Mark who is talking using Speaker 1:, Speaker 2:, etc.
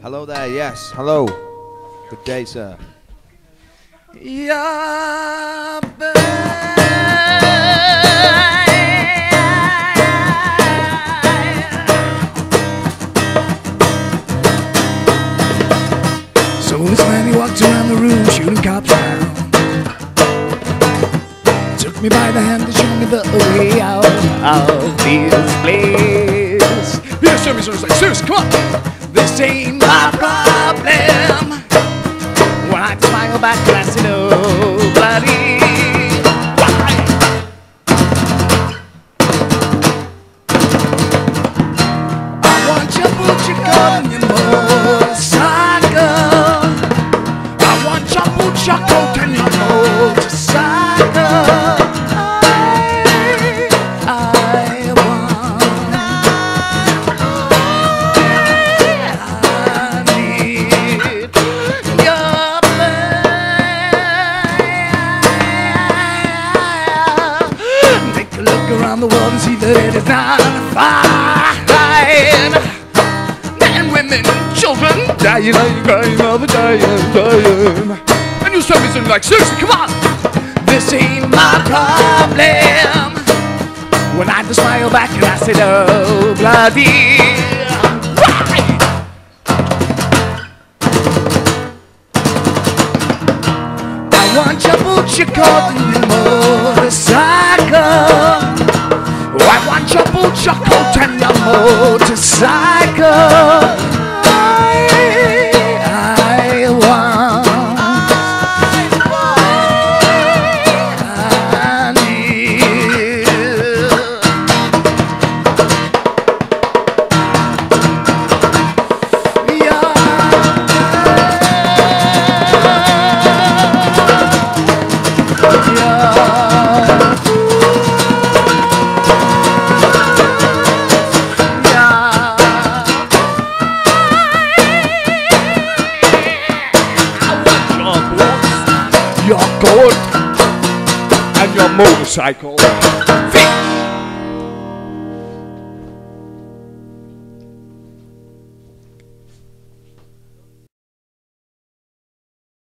Speaker 1: Hello there, yes. Hello. Good day, sir.
Speaker 2: Yeah, So this man he walked around the room shooting cops down. Took me by the hand to show me the way out of this place. Yeah, show me something. Serious, come on. This ain't my problem. When I smile back I say nobody. I want your booty coat and your motorcycle. I want your booty around the world and see that it is not fine. Men, women, children, dying, dying, crying, all dying, dying. And you tell me something like, seriously, come on. This ain't my problem. When I just smile back and I say, oh, bloody. Right. I want your boots, your coat, your coat, and your motorcycle.
Speaker 3: And your motorcycle.